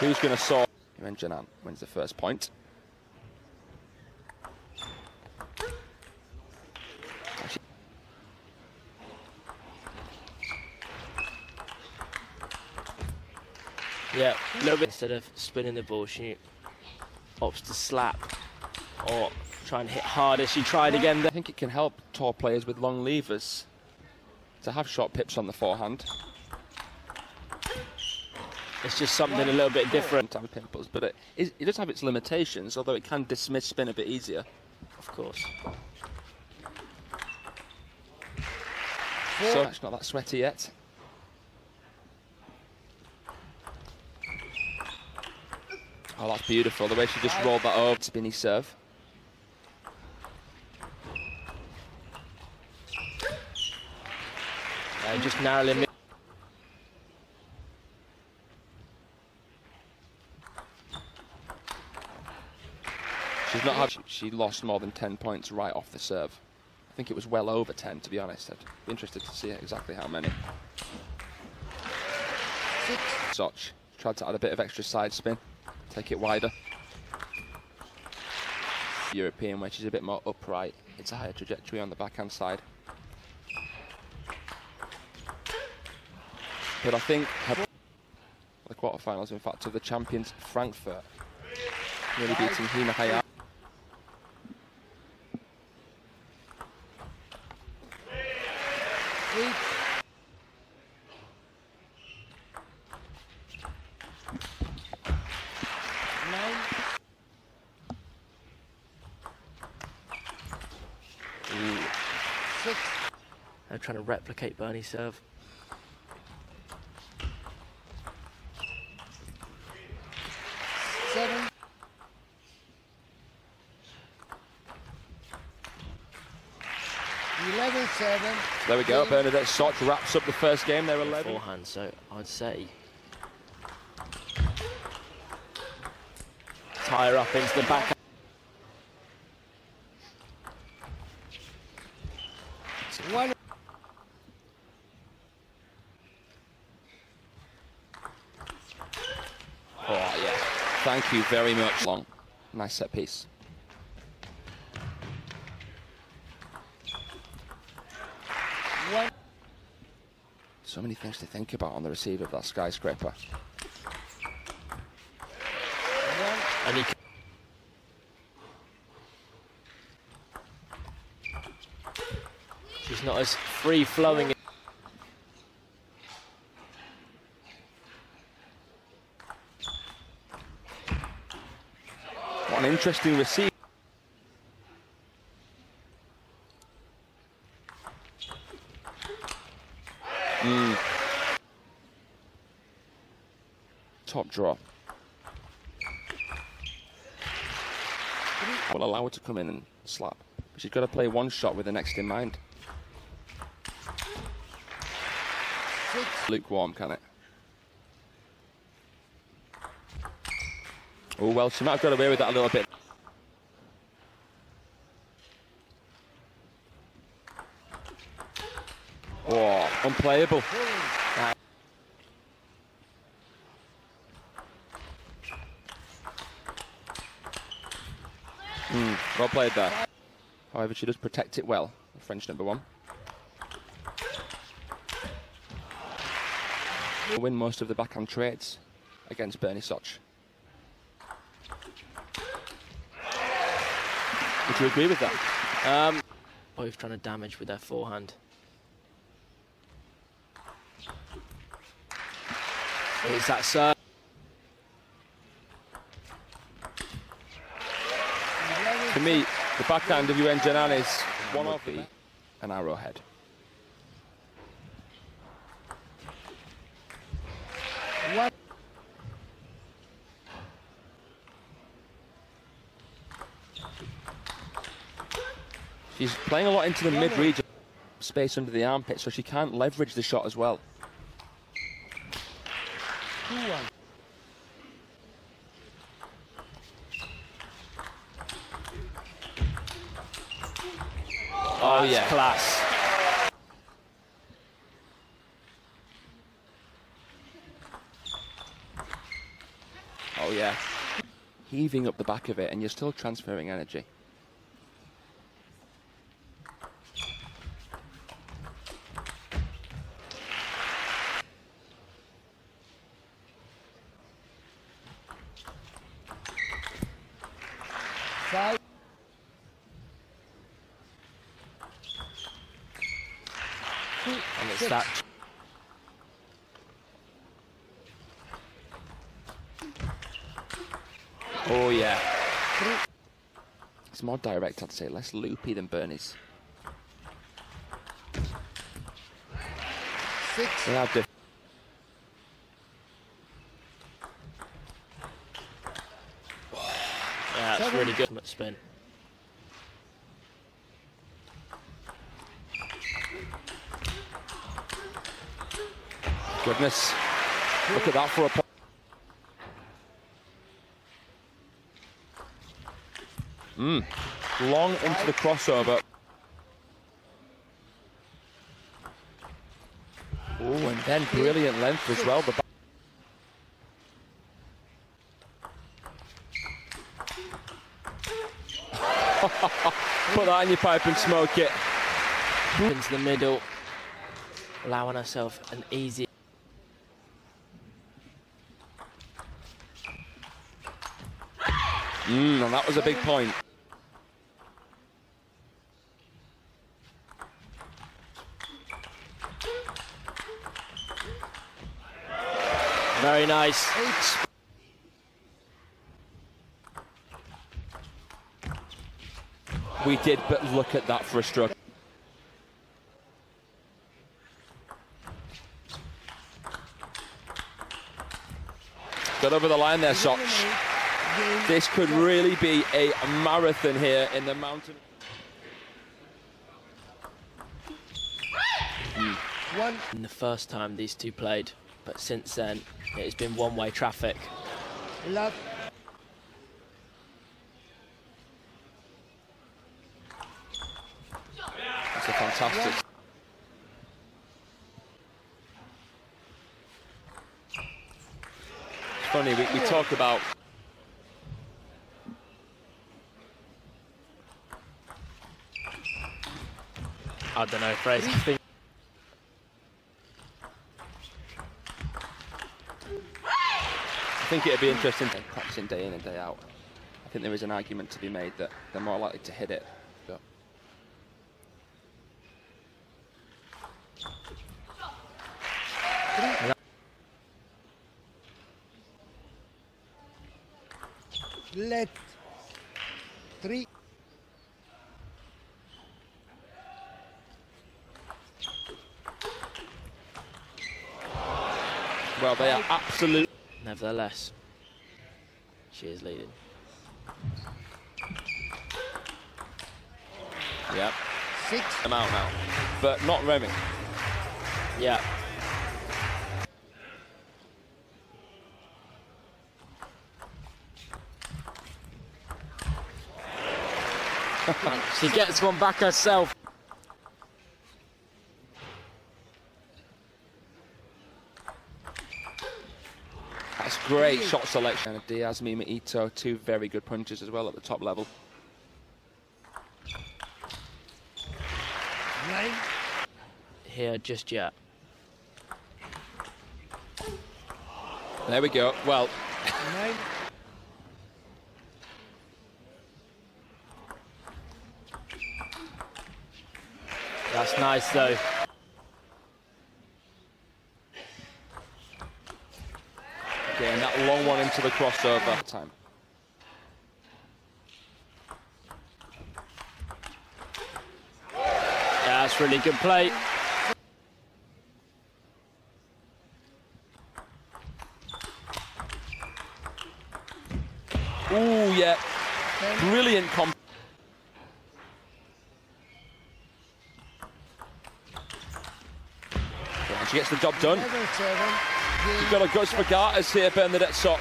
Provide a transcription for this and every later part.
Who's going to sort? Yuan Jianan wins the first point. Yeah, a little bit. Instead of spinning the ball, she opts to slap or try and hit harder. She tried again. there. I think it can help tall players with long levers to have short pips on the forehand. It's just something a little bit different. Pimples, but it, is, it does have its limitations, although it can dismiss spin a bit easier. Of course. So it's not that sweaty yet. Oh, that's beautiful. The way she just rolled that over. Spinny serve. Uh, just narrowly She's not. She lost more than 10 points right off the serve. I think it was well over 10, to be honest. I'd be interested to see exactly how many. Szocs tried to add a bit of extra side spin, take it wider. European, where she's a bit more upright. It's a higher trajectory on the backhand side. But I think the quarterfinals, in fact, of the champions Frankfurt, nearly beating Hina Hayata. They're trying to replicate Bernie's serve. Seven. Eleven seven. There we go. Bernadette Szocs wraps up the first game. They're 11. Forehand, so I'd say tie her up into the back. One. Oh, yeah. Thank you very much. Long. Nice set piece. So many things to think about on the receiver of that skyscraper. And he She's not as free flowing. What an interesting receive. Mm. Top draw. Will allow her to come in and slap. But she's got to play one shot with the next in mind. Lukewarm, can it? Oh, well, she might have got away with that a little bit. Oh, unplayable. Mm, well played there. However, she does protect it well, French number one. Win most of the backhand trades against Bernie Szocs. Would you agree with that? Um, both trying to damage with their forehand. It's that serve. To me, the backhand of Jianan is one of the an arrowhead. One. She's playing a lot into the mid region, space under the armpit, so she can't leverage the shot as well. Two one. Oh, yeah. Class. Oh yeah. Heaving up the back of it, and you're still transferring energy. Five. And it's that. Oh yeah. It's more direct, I'd say, less loopy than Bernie's. Six. They are diff- Yeah, it's really good. Spin. Goodness. Look at that for a Mm. Long into the crossover. Oh, and then brilliant length as well. The Put that in your pipe and smoke it. Into the middle, allowing herself an easy. Mm, and that was a big point. Very nice. Eight. We did, but look at that for a stroke. Got over the line there, Szocs. This could really be a marathon here in the mountain. Hmm. One. In the first time these two played, but since then it has been one-way traffic. Love. It's a fantastic. It's funny, we, we talk about I don't know, Fraser. Think I think it'd be interesting to practicing day in and day out. I think there is an argument to be made that they're more likely to hit it. But Let. Three. well, they are absolute. Nevertheless, she is leading. Yeah, Six. I'm out now, but not Remy. Yeah. she gets one back herself. That's great shot selection. And Diaz, Mima Ito, two very good punches as well at the top level. Here just yet. There we go. Well, That's nice though. again, that long one into the crossover time. That's really good play. Ooh, yeah. Brilliant comp. She gets the job done. Level seven. Game. You've got a guts for Garters here, Bernadette Szocs.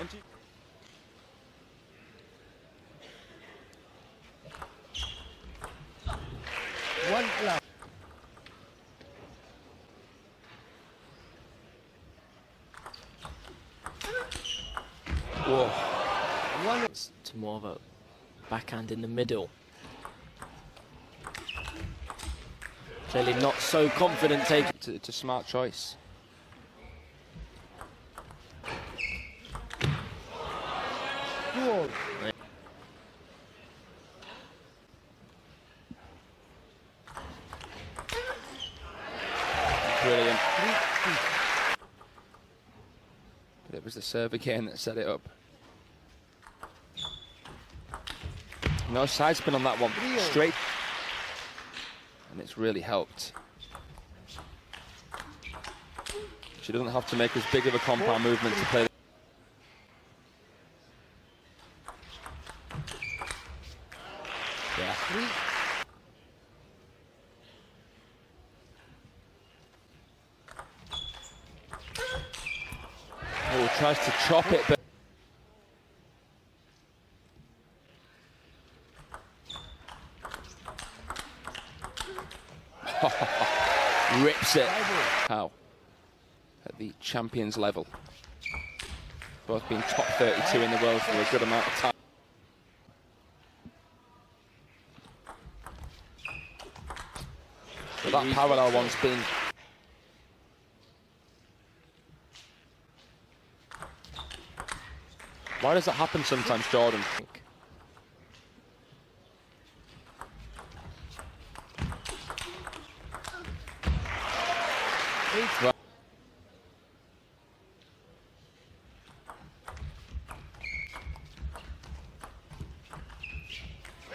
And she- One love. sense to more of a backhand in the middle. Clearly not so confident taking. It's, it's a smart choice. Brilliant. But it was the serve again that set it up. No side spin on that one. Straight. And it's really helped. She doesn't have to make as big of a compound movement to play. Yeah. Three. Oh, tries to chop it, but rips it. How? At the champions level. Both being top 32 in the world for a good amount of time. But that parallel one's been Why does that happen sometimes, Jordan?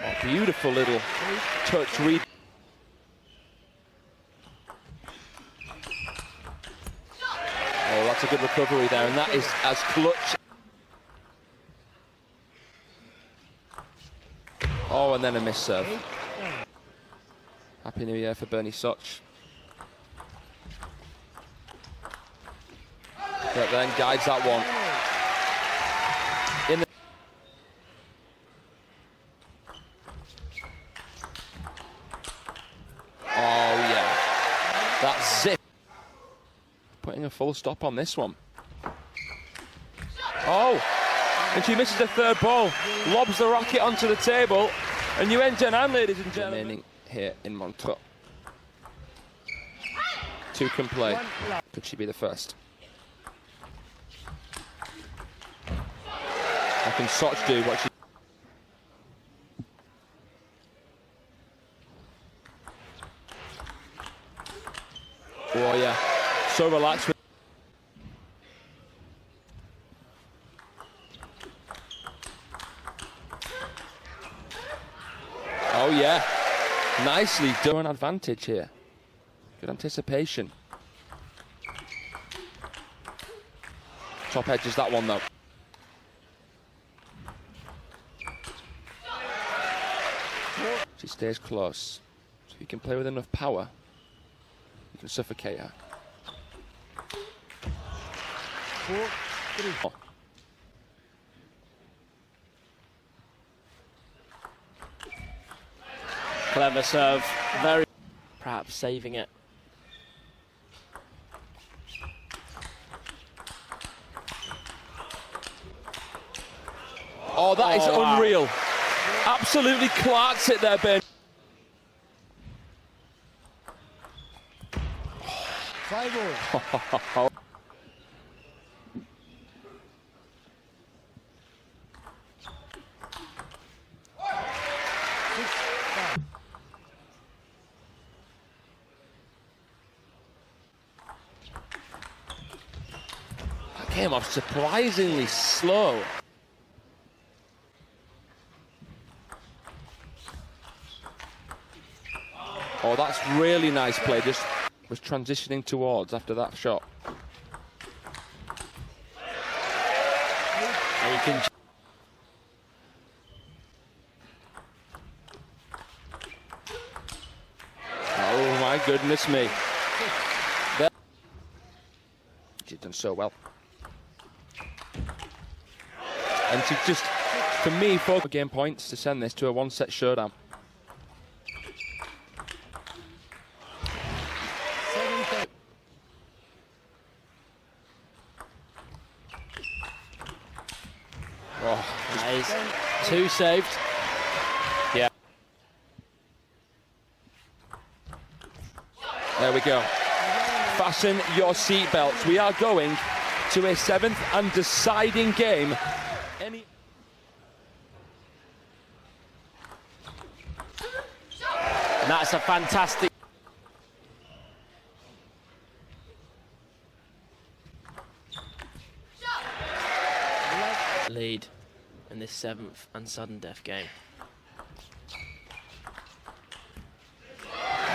Oh, beautiful little touch read. Oh, that's a good recovery there, and that is as clutch. Oh, and then a miss serve. Happy New Year for Bernie Szocs. But then guides that one. In the oh yeah, that's zip. Putting a full stop on this one. Oh, and she misses the third ball, lobs the racket onto the table, and you enter and ladies and gentlemen. Remaining here in Montreux. Two can play. Could she be the first? How can Szocs do what she... Oh yeah, so relaxed. with- Oh yeah, nicely done. Advantage here. Good anticipation. Top edge is that one though. She stays close. So you can play with enough power, you can suffocate her. Four. Three. Oh. Clever serve, very perhaps saving it. Oh, that is Oh, wow. unreal. Absolutely clarks it there, Ben. Five came off surprisingly slow. Oh, that's really nice play. Just was transitioning towards after that shot. Oh my goodness me. She's done so well. And to just, for me, four game points to send this to a one set showdown. Oh, is two saved. Yeah. There we go. Fasten your seatbelts. We are going to a seventh and deciding game. And that's a fantastic. Lead in this seventh and sudden death game.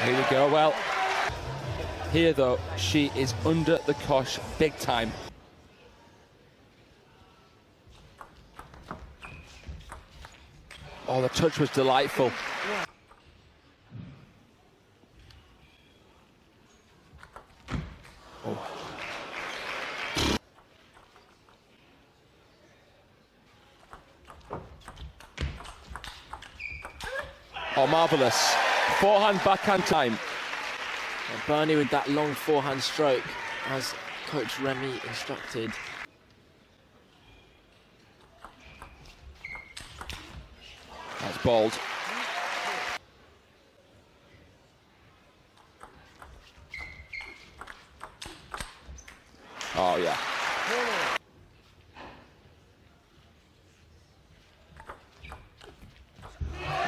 Here we go. Well, here though, she is under the cosh big time. Oh, the touch was delightful. Oh, marvellous. Forehand, backhand time. And Bernie with that long forehand stroke, as Coach Remy instructed. That's bold. Oh, yeah.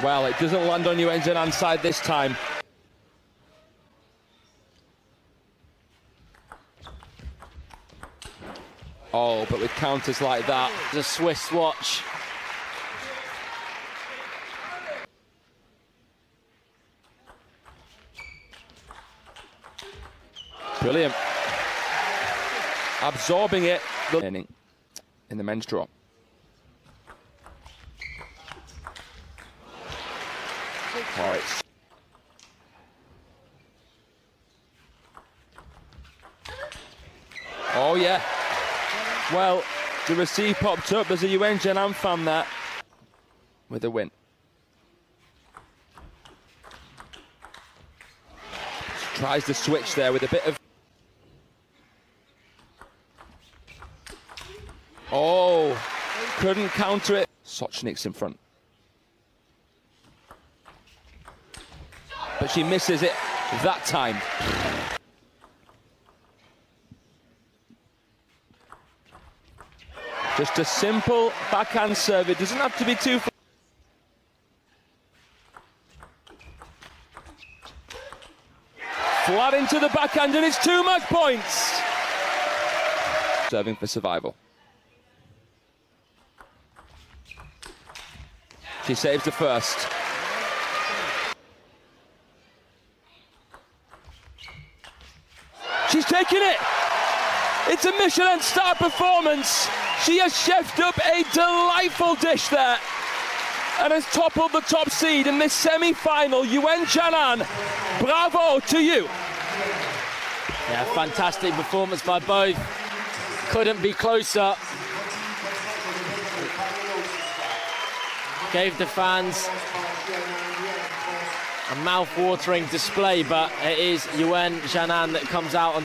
Well, it doesn't land on Yuan Jianan's side this time. Oh, but with counters like that, The Swiss watch. Brilliant. Absorbing it. In the men's draw. Oh, Oh yeah. Well, the receive popped up. There's a Yuan Jianan fan there with a win. Tries the switch there with a bit of. Oh, couldn't counter it. Sochnik's in front. But she misses it that time. Just a simple backhand serve. It doesn't have to be too. Flat into the backhand, and it's two match points. Serving for survival. She saves the first. She's taking it. It's a Michelin star performance. She has chefed up a delightful dish there and has toppled the top seed in this semi-final. Yuan Jianan, bravo to you. Yeah, fantastic performance by both. Couldn't be closer. Gave the fans a mouth-watering display, but it is Yuan Jianan that comes out on